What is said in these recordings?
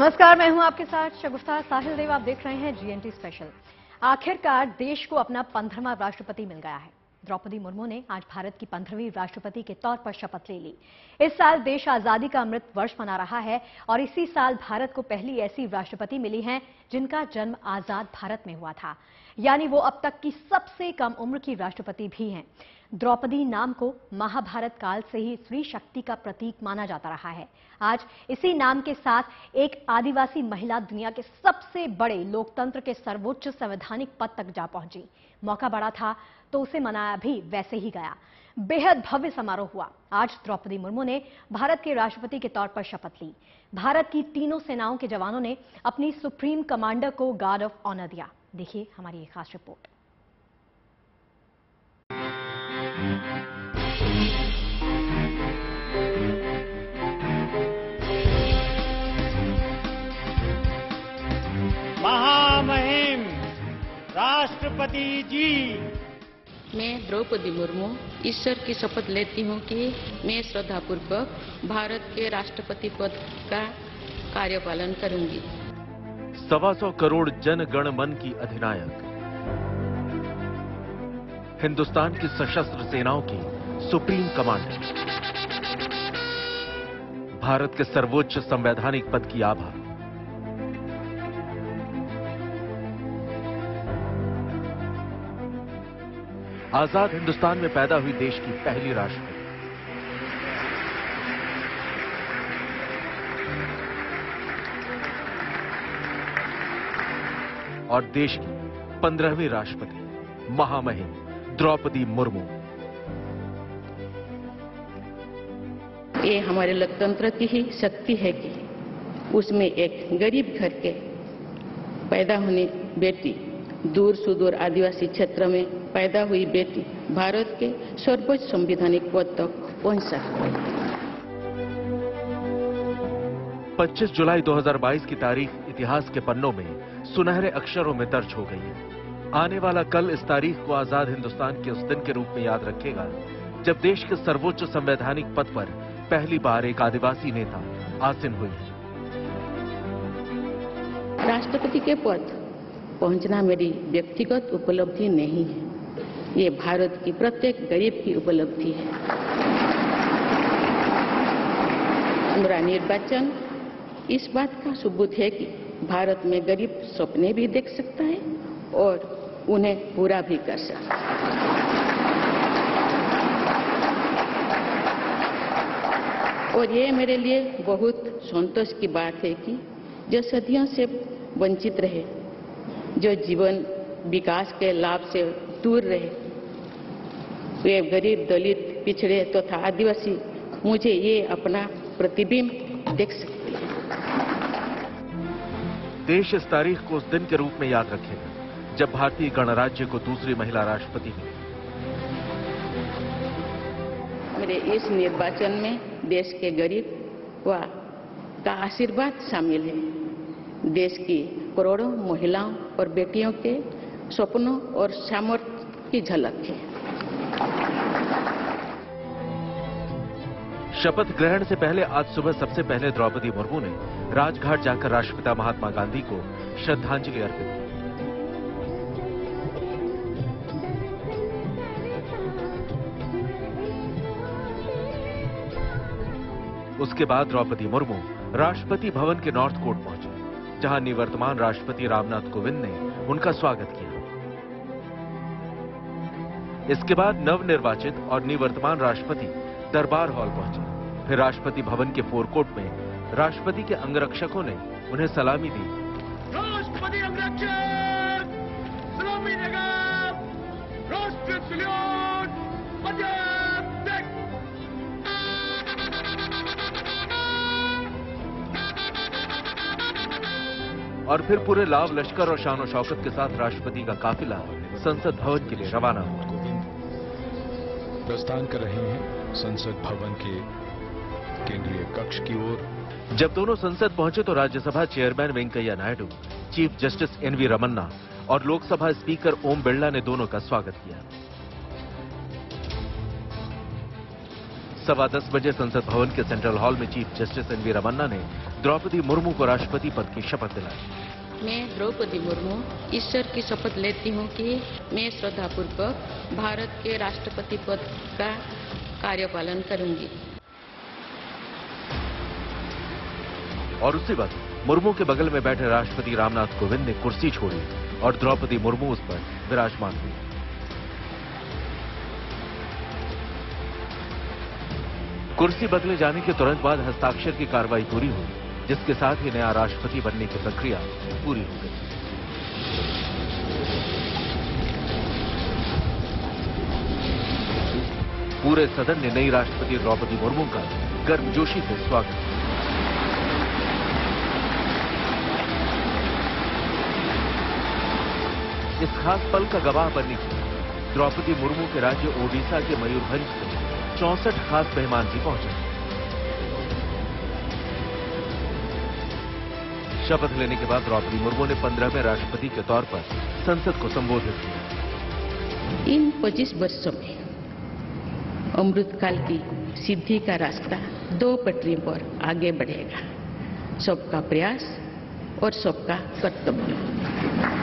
नमस्कार, मैं हूँ आपके साथ शगुफ्ता साहिल देव आप देख रहे हैं जीएनटी स्पेशल आखिरकार देश को अपना पंद्रहवा राष्ट्रपति मिल गया है। द्रौपदी मुर्मू ने आज भारत की पंद्रहवीं राष्ट्रपति के तौर पर शपथ ले ली। इस साल देश आज़ादी का अमृत वर्ष मना रहा है और इसी साल भारत को पहली ऐसी राष्ट्रपति मिली है जिनका जन्म आज़ाद भारत में हुआ था। यानी वो अब तक की सबसे कम उम्र की राष्ट्रपति भी हैं। द्रौपदी नाम को महाभारत काल से ही स्त्री शक्ति का प्रतीक माना जाता रहा है। आज इसी नाम के साथ एक आदिवासी महिला दुनिया के सबसे बड़े लोकतंत्र के सर्वोच्च संवैधानिक पद तक जा पहुँची। मौका बड़ा था तो उसे मनाया भी वैसे ही गया। बेहद भव्य समारोह हुआ। आज द्रौपदी मुर्मू ने भारत के राष्ट्रपति के तौर पर शपथ ली। भारत की तीनों सेनाओं के जवानों ने अपनी सुप्रीम कमांडर को गार्ड ऑफ़ ऑनर दिया। देखिए हमारी एक खास रिपोर्ट। राष्ट्रपति जी। मैं द्रौपदी मुर्मू ईश्वर की शपथ लेती हूँ कि मैं श्रद्धापूर्वक भारत के राष्ट्रपति पद का कार्यपालन करूँगी। सवा सौ करोड़ जन गण मन की अधिनायक। हिंदुस्तान की सशस्त्र सेनाओं की सुप्रीम कमांडर। भारत के सर्वोच्च संवैधानिक पद की आभा। आज़ाद हिंदुस्तान में पैदा हुई देश की पहली राष्ट्रपति। और देश की पंद्रहवीं राष्ट्रपति, महामहिम द्रौपदी मुर्मू। ये हमारे लोकतंत्र की ही शक्ति है कि उसमें एक गरीब घर के पैदा होने बेटी दूर सुदूर आदिवासी क्षेत्र में पैदा हुई बेटी भारत के सर्वोच्च संवैधानिक पद तक पहुँच सकती है 25 जुलाई 2022 की तारीख इतिहास के पन्नों में सुनहरे अक्षरों में दर्ज हो गई है। आने वाला कल इस तारीख को आज़ाद हिंदुस्तान के उस दिन के रूप में याद रखेगा जब देश के सर्वोच्च संवैधानिक पद पर पहली बार एक आदिवासी नेता आसीन हुई राष्ट्रपति के पद पहुँचना मेरी व्यक्तिगत उपलब्धि नहीं है। ये भारत की प्रत्येक गरीब की उपलब्धि है। हमारा निर्वाचन, इस बात का सबूत है कि भारत में गरीब सपने भी देख सकता है और उन्हें पूरा भी कर सकता है। और ये मेरे लिए बहुत संतोष की बात है कि जो सदियों से वंचित रहे, जो जीवन विकास के लाभ से दूर रहे वे गरीब दलित पिछड़े तथा तो आदिवासी मुझे ये अपना प्रतिबिंब देख सकते हैं। देश इस तारीख को उस दिन के रूप में याद रखेगा जब भारतीय गणराज्य को दूसरी महिला राष्ट्रपति मिली। मेरे इस निर्वाचन में देश के गरीब व का आशीर्वाद शामिल है। देश की करोड़ों महिलाओं और बेटियों के सपनों और सामर्थ्य की झलक है। शपथ ग्रहण से पहले आज सुबह सबसे पहले द्रौपदी मुर्मू ने राजघाट जाकर राष्ट्रपिता महात्मा गांधी को श्रद्धांजलि अर्पित की। उसके बाद द्रौपदी मुर्मू राष्ट्रपति भवन के नॉर्थ कोर्ट पहुँचे, जहाँ निवर्तमान राष्ट्रपति रामनाथ कोविंद ने उनका स्वागत किया। इसके बाद नवनिर्वाचित और निवर्तमान राष्ट्रपति दरबार हॉल पहुँचे। फिर राष्ट्रपति भवन के फोरकोर्ट में राष्ट्रपति के अंगरक्षकों ने उन्हें सलामी दी। राष्ट्रपति अंगरक्षक सलामी राष्ट्र और फिर पूरे लाभ लश्कर और शान शौकत के साथ राष्ट्रपति का काफिला संसद भवन के लिए रवाना। हुआ प्रस्थान कर रहे हैं संसद भवन के केंद्रीय कक्ष की ओर। जब दोनों संसद पहुँचे तो Rajya Sabha chairman Venkaiah Naidu chief justice N V Ramana और लोकसभा स्पीकर ओम बिरला ने दोनों का स्वागत किया। सवा दस बजे संसद भवन के सेंट्रल हॉल में chief justice N V Ramana ने द्रौपदी मुर्मू को राष्ट्रपति पद की शपथ दिलाई। मैं द्रौपदी मुर्मू ईश्वर की शपथ लेती हूँ कि मैं श्रद्धापूर्वक भारत के राष्ट्रपति पद का कार्यपालन करूँगी। और उसी वक्त मुर्मू के बगल में बैठे राष्ट्रपति रामनाथ कोविंद ने कुर्सी छोड़ी और द्रौपदी मुर्मू उस पर विराजमान हुई। कुर्सी बदले जाने के तुरंत बाद हस्ताक्षर की कार्रवाई पूरी हुई, जिसके साथ ही नया राष्ट्रपति बनने की प्रक्रिया पूरी हो गई। पूरे सदन ने नई राष्ट्रपति द्रौपदी मुर्मू का गर्मजोशी से स्वागत किया। इस खास पल का गवाह के। लिए द्रौपदी मुर्मू के राज्य ओडिशा के मयूरभंज से चौसठ खास मेहमान भी पहुँचे। शपथ लेने के बाद द्रौपदी मुर्मू ने पंद्रहवें राष्ट्रपति के तौर पर संसद को संबोधित किया। इन 25 वर्षों में अमृतकाल की सिद्धि का रास्ता दो पटरी पर आगे बढ़ेगा। सबका प्रयास और सबका कर्तव्य।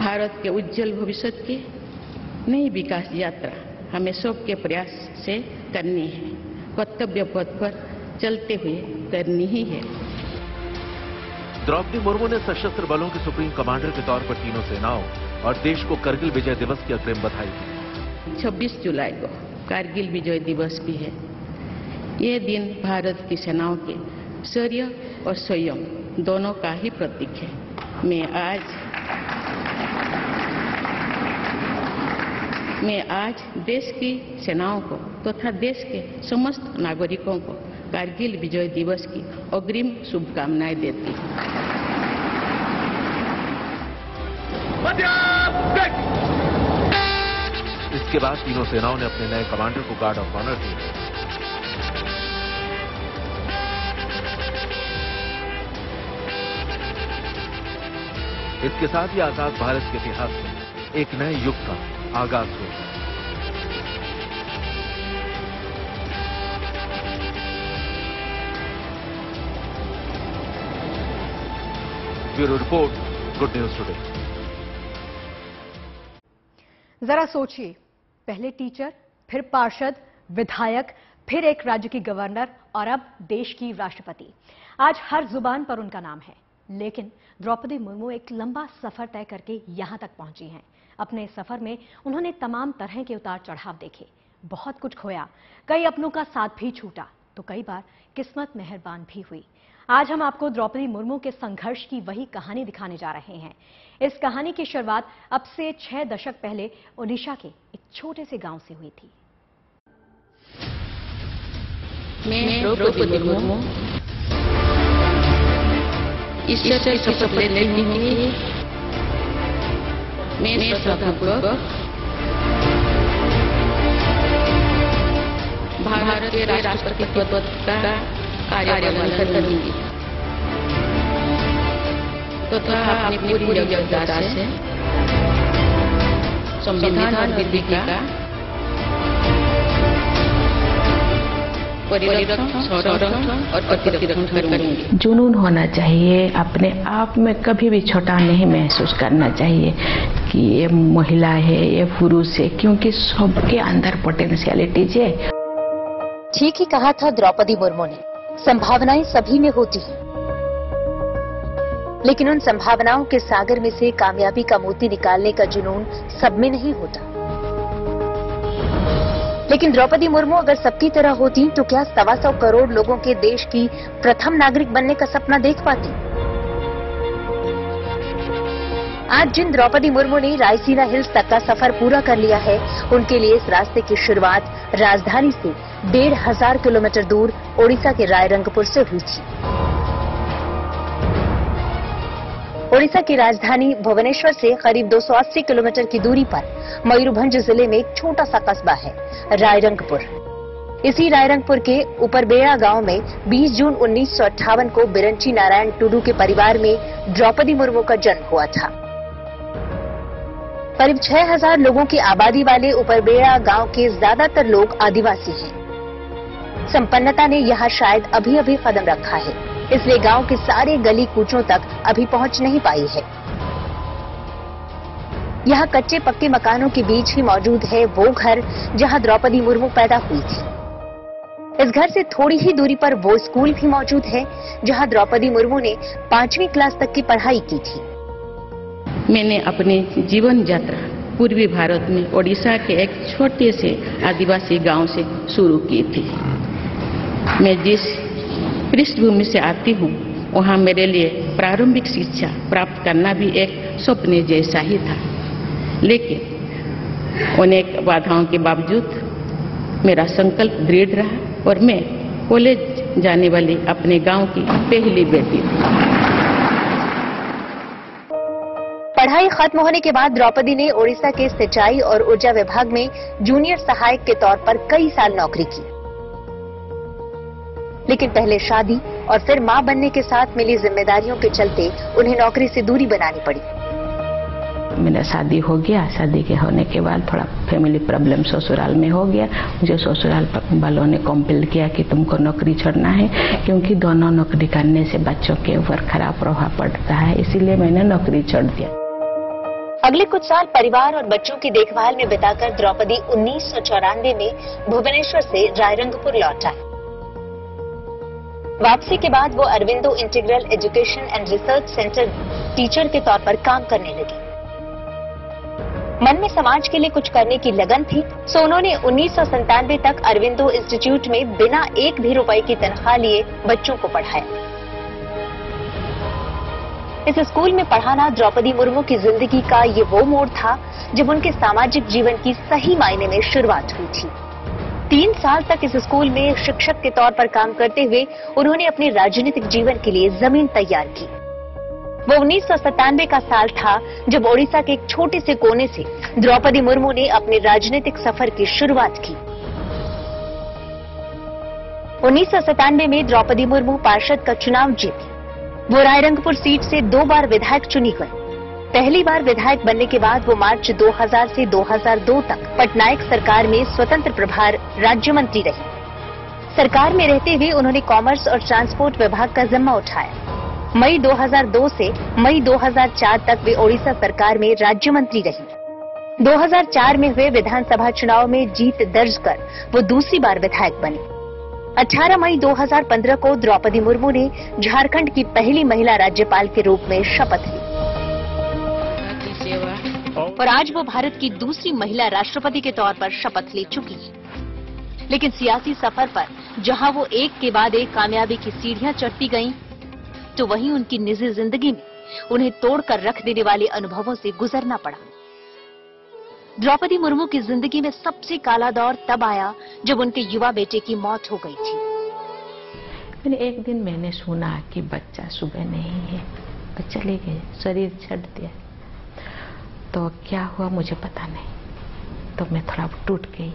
भारत के उज्जवल भविष्य की नई विकास यात्रा हमें सबके प्रयास से करनी है। कर्तव्य पथ पर चलते हुए करनी ही है। द्रौपदी मुर्मू ने सशस्त्र बलों के सुप्रीम कमांडर के तौर पर तीनों सेनाओं और देश को करगिल विजय दिवस की अग्रिम बधाई दी। 26 जुलाई को कारगिल विजय दिवस भी है। ये दिन भारत की सेनाओं के शौर्य और संयम दोनों का ही प्रतीक है। मैं आज मैं आज देश की सेनाओं को तथा तो देश के समस्त नागरिकों को कारगिल विजय दिवस की अग्रिम शुभकामनाएँ देती हूँ। इसके बाद तीनों सेनाओं ने अपने नए कमांडर को गार्ड ऑफ़ ऑनर दिया इसके साथ ही आज़ाद भारत के इतिहास में एक नए युग का आगाज़ हुआ bureau report, good news today. जरा सोचिए, पहले टीचर, फिर पार्षद, विधायक, फिर एक राज्य की गवर्नर और अब देश की राष्ट्रपति। आज हर ज़ुबान पर उनका नाम है, लेकिन द्रौपदी मुर्मू एक लंबा सफ़र तय करके यहाँ तक पहुँची हैं। अपने सफ़र में उन्होंने तमाम तरह के उतार चढ़ाव देखे। बहुत कुछ खोया। कई अपनों का साथ भी छूटा तो कई बार किस्मत मेहरबान भी हुई। आज हम आपको द्रौपदी मुर्मू के संघर्ष की वही कहानी दिखाने जा रहे हैं। इस कहानी की शुरुआत अब से छह दशक पहले ओडिशा के एक छोटे से गाँव से हुई थी। मैं द्रौपदी मुर्मू। भारत के राष्ट्रपति पद का कार्यपालन तथा अपनी पूरी संविधान विधि का और जुनून होना चाहिए अपने आप में कभी भी छोटा नहीं महसूस करना चाहिए कि ये महिला है ये पुरुष है क्योंकि सबके अंदर पोटेंशियलिटीज है ठीक ही कहा था द्रौपदी मुर्मू ने संभावनाएँ सभी में होती हैं। लेकिन उन संभावनाओं के सागर में से कामयाबी का मोती निकालने का जुनून सब में नहीं होता। लेकिन द्रौपदी मुर्मू अगर सबकी तरह होती तो क्या सवा सौ करोड़ लोगों के देश की प्रथम नागरिक बनने का सपना देख पाती? आज जिन द्रौपदी मुर्मू ने रायसीना हिल्स तक का सफ़र पूरा कर लिया है, उनके लिए इस रास्ते की शुरुआत राजधानी से डेढ़ हज़ार किलोमीटर दूर ओडिशा के रायरंगपुर से हुई थी। ओडिशा की राजधानी भुवनेश्वर से करीब 280 किलोमीटर की दूरी पर मयूरभंज ज़िले में एक छोटा सा कस्बा है, रायरंगपुर। इसी रायरंगपुर के उपरबेड़ा गाँव में 20 जून उन्नीस सौ अट्ठावन को बिरंची नारायण टुडू के परिवार में द्रौपदी मुर्मू का जन्म हुआ था। करीब 6000 लोगों की आबादी वाले उपरबेड़ा गाँव के ज़्यादातर लोग आदिवासी हैं। संपन्नता ने यहाँ शायद अभी अभी कदम रखा है। इसलिए गाँव के सारे गली कूचों तक अभी पहुँच नहीं पाई है। यहाँ कच्चे पक्के मकानों के बीच ही मौजूद है वो घर, जहाँ द्रौपदी मुर्मू पैदा हुई थी। इस घर से थोड़ी ही दूरी पर वो स्कूल भी मौजूद है, जहाँ द्रौपदी मुर्मू ने पांचवी क्लास तक की पढ़ाई की थी। मैंने अपने जीवन यात्रा पूर्वी भारत में ओडिशा के एक छोटे से आदिवासी गाँव से शुरू की थी। मैं जिस पृष्ठभूमि से आती हूँ। वहाँ मेरे लिए प्रारंभिक शिक्षा प्राप्त करना भी एक स्वप्न जैसा ही था। लेकिन अनेक बाधाओं के बावजूद मेरा संकल्प दृढ़ रहा और मैं कॉलेज जाने वाली अपने गाँव की पहली बेटी थी। पढ़ाई खत्म होने के बाद द्रौपदी ने ओडिशा के सिंचाई और ऊर्जा विभाग में जूनियर सहायक के तौर पर कई साल नौकरी की। लेकिन पहले शादी और फिर माँ बनने के साथ मिली जिम्मेदारियों के चलते उन्हें नौकरी से दूरी बनानी पड़ी। मेरा शादी हो गया। शादी के होने के बाद थोड़ा फैमिली प्रॉब्लम ससुराल में हो गया। मुझे ससुराल वालों ने कॉम्पेल किया कि तुमको नौकरी छोड़ना है क्योंकि दोनों नौकरी करने से बच्चों के ऊपर खराब प्रभाव पड़ता है इसीलिए मैंने नौकरी छोड़ दिया। अगले कुछ साल परिवार और बच्चों की देखभाल में बिताकर द्रौपदी उन्नीस सौ चौरानवे में भुवनेश्वर से रायरंगपुर लौट आए वापसी के बाद वो Aurobindo integral education and research centre teacher के तौर पर काम करने लगी। मन में समाज के लिए कुछ करने की लगन थी सो उन्होंने उन्नीस तक अरविंदो इंस्टीट्यूट में बिना एक भी रुपए की तनख्वाह लिए बच्चों को पढ़ाया। इस स्कूल में पढ़ाना द्रौपदी मुर्मू की ज़िंदगी का ये वो मोड़ था, जब उनके सामाजिक जीवन की सही मायने में शुरुआत हुई थी। तीन साल तक इस स्कूल में शिक्षक के तौर पर काम करते हुए उन्होंने अपने राजनीतिक जीवन के लिए ज़मीन तैयार की। वो उन्नीस सौ सतानवे का साल था जब ओडिशा के एक छोटे से कोने से द्रौपदी मुर्मू ने अपने राजनीतिक सफ़र की शुरुआत की। उन्नीस सौ सतानवे में द्रौपदी मुर्मू पार्षद का चुनाव जीती। वो रायरंगपुर सीट से दो बार विधायक चुनी गई। पहली बार विधायक बनने के बाद वो मार्च 2000 से 2002 तक पटनायक सरकार में स्वतंत्र प्रभार राज्य मंत्री रही। सरकार में रहते हुए उन्होंने कॉमर्स और ट्रांसपोर्ट विभाग का जिम्मा उठाया। मई 2002 से मई 2004 तक वे ओडिशा सरकार में राज्य मंत्री रही। 2004 में हुए विधानसभा चुनाव में जीत दर्ज कर वो दूसरी बार विधायक बने। 18 मई 2015 को द्रौपदी मुर्मू ने झारखंड की पहली महिला राज्यपाल के रूप में शपथ ली। और आज वो भारत की दूसरी महिला राष्ट्रपति के तौर पर शपथ ले चुकी है। लेकिन सियासी सफ़र पर जहाँ वो एक के बाद एक कामयाबी की सीढ़ियाँ चढ़ती गईं, तो वहीं उनकी निजी ज़िंदगी में उन्हें तोड़कर रख देने वाले अनुभवों से गुजरना पड़ा। द्रौपदी मुर्मू की ज़िंदगी में सबसे काला दौर तब आया जब उनके युवा बेटे की मौत हो गई थी। मैंने एक दिन मैंने सुना कि बच्चा सुबह नहीं है। चले गए शरीर छड़ दिया। तो क्या हुआ मुझे पता नहीं। तो मैं थोड़ा टूट गई।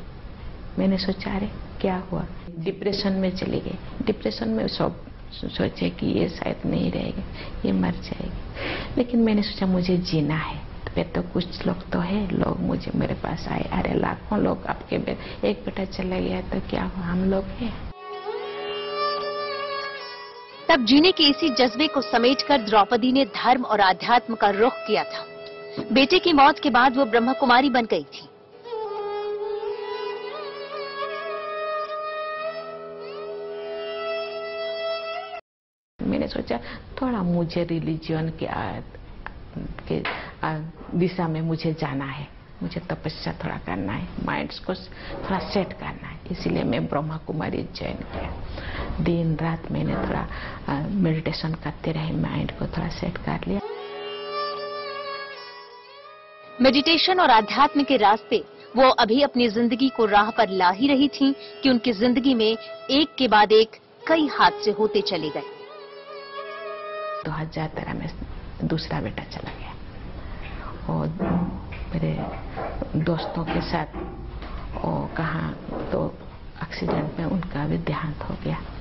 मैंने सोचा, अरे, क्या हुआ? डिप्रेशन में चली गई। डिप्रेशन में सब सोचे कि ये शायद नहीं रहेगी, ये मर जाएगी। लेकिन मैंने सोचा, मुझे जीना है। पे तो कुछ लोग तो है, लोग मुझे, मेरे पास आए। अरे, लाखों लोग आपके एक बेटा चला गया तो क्या हुआ हम लोग हैं? तब जीने के इसी जज्बे को समेटकर द्रौपदी ने धर्म और आध्यात्म का रुख किया था। बेटे की मौत के बाद वो ब्रह्म कुमारी बन गई थी। मैंने सोचा, थोड़ा मुझे रिलीजियन के के दिशा में मुझे जाना है। मुझे तपस्या थोड़ा करना है माइंड्स को थोड़ा सेट करना है। इसीलिए मैं ब्रह्मा कुमारी ज्वाइन किया। दिन रात मैंने थोड़ा मेडिटेशन करते रहे माइंड को थोड़ा सेट कर लिया। मेडिटेशन और आध्यात्म के रास्ते, वो अभी अपनी ज़िंदगी को राह पर ला ही रही थीं कि उनकी ज़िंदगी में एक के बाद एक कई हादसे होते चले गए। दो हज़ार तेरह में दूसरा बेटा चला गया। और मेरे दोस्तों के साथ, और कहा तो एक्सीडेंट में उनका भी देहांत हो गया। तो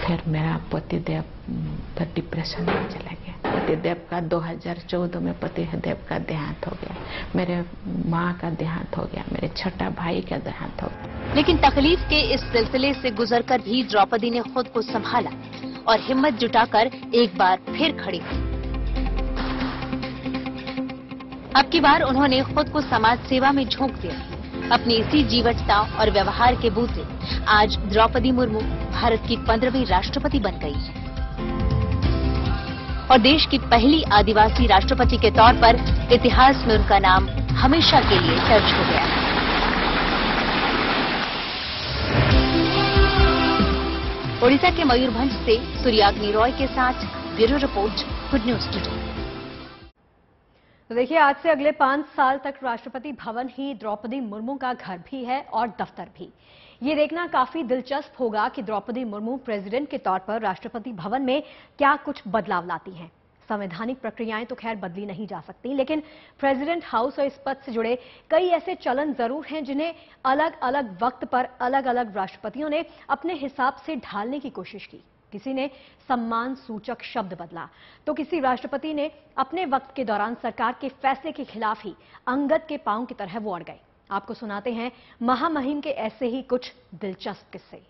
फिर मेरा पति देव फिर डिप्रेशन में चला गया। पतिदेव का 2014 में पतिदेव का देहांत हो गया। मेरे माँ का देहांत हो गया, मेरे छठा भाई का देहांत हो गया। लेकिन तकलीफ़ के इस सिलसिले से गुजरकर भी द्रौपदी ने खुद को संभाला और हिम्मत जुटाकर एक बार फिर खड़ी हुई। अब की बार उन्होंने खुद को समाज सेवा में झोंक दिया। अपनी इसी जीवटता और व्यवहार के बूते आज द्रौपदी मुर्मू भारत की पंद्रहवीं राष्ट्रपति बन गई है। और देश की पहली आदिवासी राष्ट्रपति के तौर पर इतिहास में उनका नाम हमेशा के लिए दर्ज हो गया। है ओडिशा के मयूरभंज से सूर्याग्नि रॉय के साथ bureau report, good news today तो देखिए, आज से अगले पाँच साल तक राष्ट्रपति भवन ही द्रौपदी मुर्मू का घर भी है और दफ्तर भी। ये देखना काफ़ी दिलचस्प होगा कि द्रौपदी मुर्मू प्रेसिडेंट के तौर पर राष्ट्रपति भवन में क्या कुछ बदलाव लाती हैं। संवैधानिक प्रक्रियाएँ तो खैर बदली नहीं जा सकती, लेकिन प्रेसिडेंट हाउस और इस पद से जुड़े कई ऐसे चलन ज़रूर हैं जिन्हें अलग अलग वक्त पर अलग अलग राष्ट्रपतियों ने अपने हिसाब से ढालने की कोशिश की। किसी ने सम्मान सूचक शब्द बदला। तो किसी राष्ट्रपति ने अपने वक्त के दौरान सरकार के फैसले के खिलाफ ही अंगद के पाँव की तरह वो अड़ गए। आपको सुनाते हैं महामहिम के ऐसे ही कुछ दिलचस्प किस्से।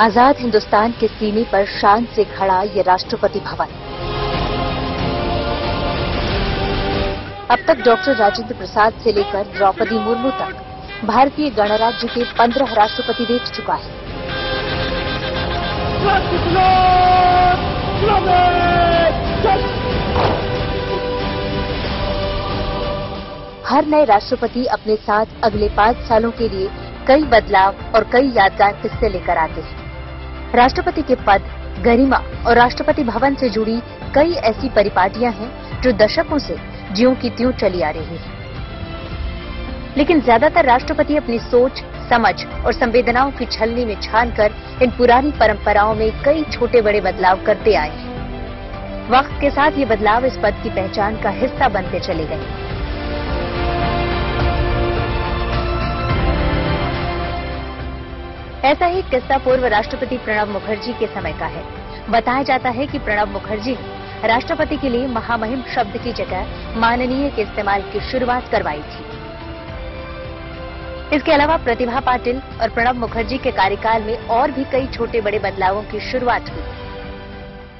आज़ाद हिंदुस्तान के सीने पर शान से खड़ा ये राष्ट्रपति भवन। अब तक डॉक्टर राजेंद्र प्रसाद से लेकर द्रौपदी मुर्मू तक भारतीय गणराज्य के पंद्रह राष्ट्रपति देख चुका है। हर नए राष्ट्रपति अपने साथ अगले पाँच सालों के लिए कई बदलाव और कई यादगार किस्से लेकर आते हैं। राष्ट्रपति के पद, गरिमा और राष्ट्रपति भवन से जुड़ी कई ऐसी परिपाटियाँ हैं जो दशकों से ज्यों की त्यों चली आ रही है। लेकिन ज़्यादातर राष्ट्रपति अपनी सोच, समझ और संवेदनाओं की छलनी में छान कर इन पुरानी परंपराओं में कई छोटे बड़े बदलाव करते आए हैं। वक्त के साथ ये बदलाव इस पद की पहचान का हिस्सा बनते चले गए। ऐसा ही किस्सा पूर्व राष्ट्रपति प्रणब मुखर्जी के समय का है। बताया जाता है कि प्रणब मुखर्जी ने राष्ट्रपति के लिए महामहिम शब्द की जगह माननीय के इस्तेमाल की शुरुआत करवाई थी। इसके अलावा प्रतिभा पाटिल और प्रणब मुखर्जी के कार्यकाल में और भी कई छोटे बड़े बदलावों की शुरुआत हुई।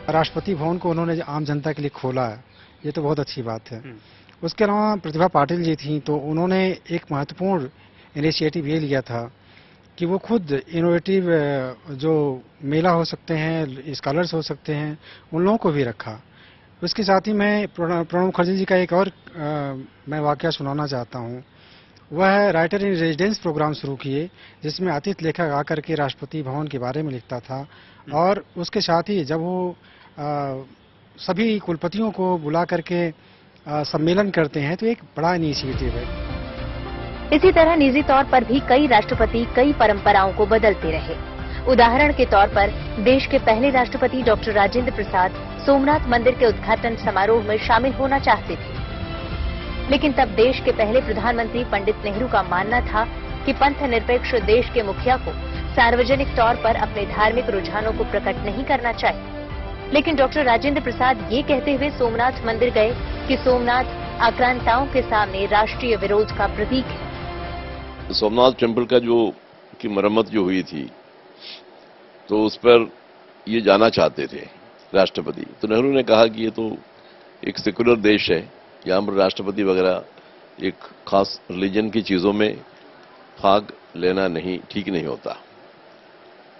राष्ट्रपति भवन को उन्होंने आम जनता के लिए खोला है। ये तो बहुत अच्छी बात है। उसके अलावा प्रतिभा पाटिल जी थी तो उन्होंने एक महत्वपूर्ण इनिशिएटिव ये लिया था कि वो खुद इनोवेटिव जो मेला हो सकते हैं स्कॉलर्स हो सकते हैं उन लोगों को भी रखा। उसके साथ ही मैं प्रणब मुखर्जी जी का एक और आ, मैं वाक्य सुनाना चाहता हूँ। वह राइटर इन रेजिडेंस प्रोग्राम शुरू किए जिसमें अतिथि लेखक आकर के राष्ट्रपति भवन के बारे में लिखता था। और उसके साथ ही जब वो आ, सभी कुलपतियों को बुला करके आ, सम्मेलन करते हैं तो एक बड़ा इनिशिएटिव है। इसी तरह निजी तौर पर भी कई राष्ट्रपति कई परंपराओं को बदलते रहे। उदाहरण के तौर पर देश के पहले राष्ट्रपति डॉक्टर राजेंद्र प्रसाद सोमनाथ मंदिर के उद्घाटन समारोह में शामिल होना चाहते थे। लेकिन तब देश के पहले प्रधानमंत्री पंडित नेहरू का मानना था कि पंथ निरपेक्ष देश के मुखिया को सार्वजनिक तौर पर अपने धार्मिक रुझानों को प्रकट नहीं करना चाहिए। लेकिन डॉक्टर राजेंद्र प्रसाद ये कहते हुए सोमनाथ मंदिर गए कि सोमनाथ आक्रांताओं के सामने राष्ट्रीय विरोध का प्रतीक है। सोमनाथ टेंपल का जो, की मरम्मत जो हुई थी तो उस पर ये जाना चाहते थे राष्ट्रपति। तो नेहरू ने कहा कि ये तो एक सेकुलर देश है, यहाँ पर राष्ट्रपति वगैरह एक खास रिलीजन की चीज़ों में भाग लेना नहीं, ठीक नहीं होता।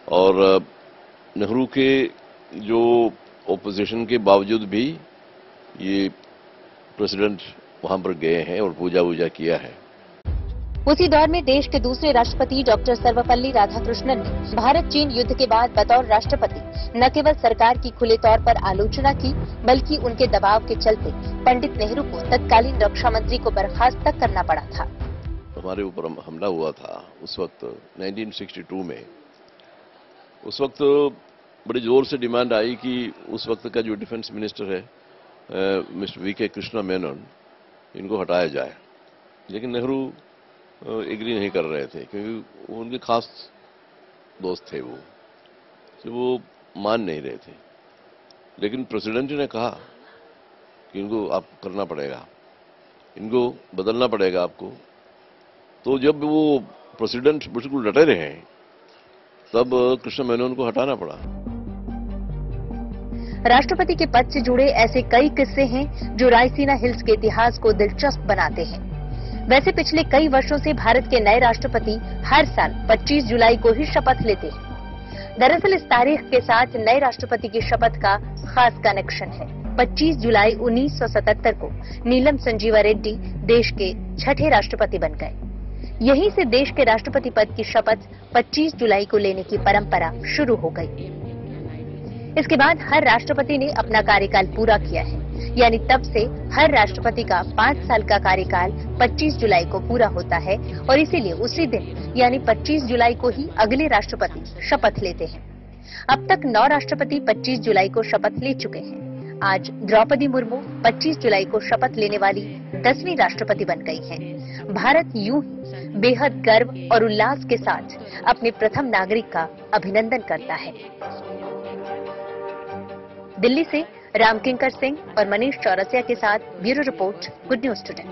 और, नेहरू के जो ओपोजिशन के बावजूद भी ये प्रेसिडेंट वहाँ पर गए हैं और पूजा वूजा किया है। उसी दौर में देश के दूसरे राष्ट्रपति डॉक्टर सर्वपल्ली राधाकृष्णन ने भारत चीन युद्ध के बाद बतौर राष्ट्रपति, न केवल सरकार की खुले तौर पर आलोचना की, बल्कि उनके दबाव के चलते पंडित नेहरू को तत्कालीन रक्षा मंत्री को बर्खास्त तक करना पड़ा था। हमारे ऊपर हमला हुआ था उस वक्त 1962 में। उस वक्त बड़ी ज़ोर से डिमांड आई कि उस वक्त का जो डिफेंस मिनिस्टर है mister V K Krishna Menon इनको हटाया जाए। लेकिन नेहरू एग्री नहीं कर रहे थे, क्योंकि उनके खास दोस्त थे वो तो वो मान नहीं रहे थे। लेकिन प्रेसिडेंट ने कहा कि इनको आप करना पड़ेगा, इनको बदलना पड़ेगा आपको। तो जब वो प्रेसिडेंट बिल्कुल डटे रहे, तब कृष्ण मेनन को हटाना पड़ा। राष्ट्रपति के पद से जुड़े ऐसे कई किस्से हैं जो रायसीना हिल्स के इतिहास को दिलचस्प बनाते हैं। वैसे पिछले कई वर्षों से भारत के नए राष्ट्रपति हर साल 25 जुलाई को ही शपथ लेते हैं। दरअसल इस तारीख के साथ नए राष्ट्रपति की शपथ का खास कनेक्शन है। 25 जुलाई 1977 को नीलम संजीवा रेड्डी देश के छठे राष्ट्रपति बन गए। यहीं से देश के राष्ट्रपति पद की शपथ 25 जुलाई को लेने की परंपरा शुरू हो गई। इसके बाद हर राष्ट्रपति ने अपना कार्यकाल पूरा किया है। यानी तब से हर राष्ट्रपति का पाँच साल का कार्यकाल 25 जुलाई को पूरा होता है और इसीलिए उसी दिन, यानी 25 जुलाई को ही अगले राष्ट्रपति शपथ लेते हैं। अब तक नौ राष्ट्रपति 25 जुलाई को शपथ ले चुके हैं। आज द्रौपदी मुर्मू 25 जुलाई को शपथ लेने वाली दसवीं राष्ट्रपति बन गई हैं। भारत यूँ बेहद गर्व और उल्लास के साथ अपने प्रथम नागरिक का अभिनंदन करता है। दिल्ली से रामकिंकर सिंह और मनीष चौरसिया के साथ bureau report good news today